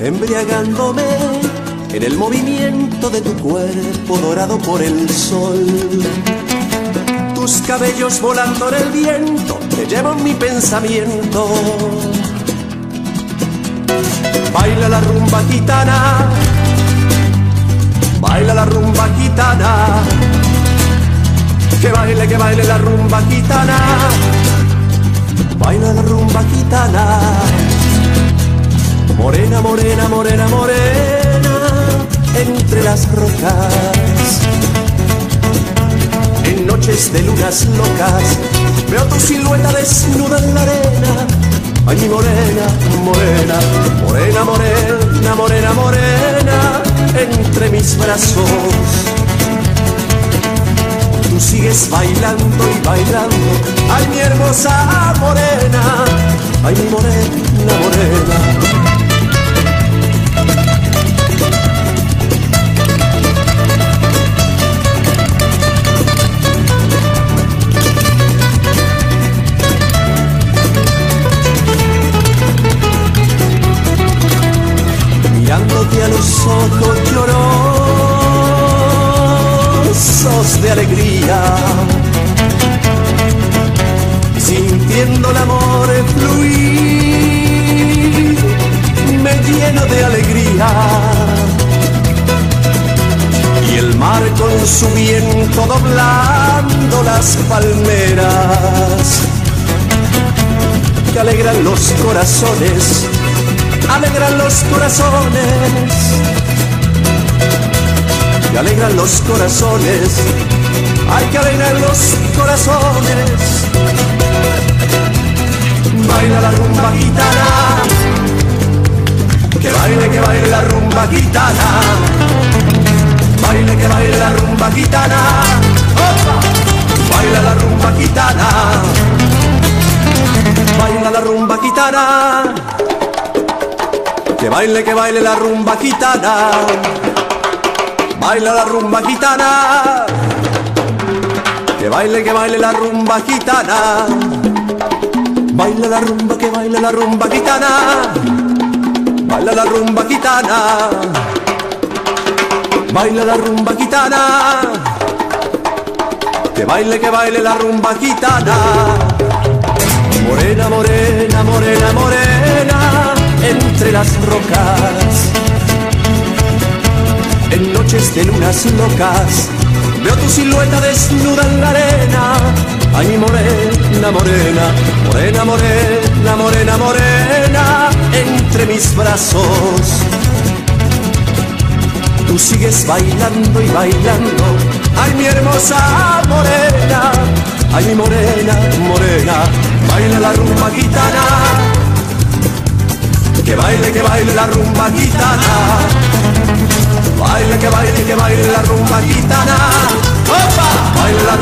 embriagándome en el movimiento de tu cuerpo dorado por el sol. Tus cabellos volando en el viento te llevan mi pensamiento. Baila la rumba gitana, baila la rumba gitana, que baile, que baile la rumba gitana, baila la rumba gitana. Morena, morena, morena, morena, entre las rocas. En noches de lunas locas, veo tu silueta desnuda en la arena. Ay, mi morena, morena, morena, morena, morena, morena, entre mis brazos. Tú sigues bailando y bailando, ay, mi hermosa morena, ay, mi morena, morena. Mirándote a los ojos llorosos de alegría, sintiendo el amor fluir, me lleno de alegría. Y el mar con su viento doblando las palmeras, que alegran los corazones alegran los corazones, que alegran los corazones, hay que alegrar los corazones. Baila la rumba gitana, que baile, que baile la rumba gitana, baile, que baile la rumba gitana, baila la rumba gitana, Baile, que baile la rumba gitana. Baila la rumba gitana. Que baile, que baile la rumba gitana. Baila la rumba, que baile la rumba gitana. Baila la rumba gitana. Baila la rumba gitana. Que baile, que baile la rumba gitana. Morena, morena, morena, morena las rocas. En noches de lunas locas, veo tu silueta desnuda en la arena. Ay, morena, morena, morena, morena, morena, morena, entre mis brazos. Tú sigues bailando y bailando, ay, mi hermosa morena, ay, mi morena, morena, baila la rumba gitana que baile, que baile la rumba gitana. Baile, que baile, que baile la rumba gitana. ¡Opa! Baile la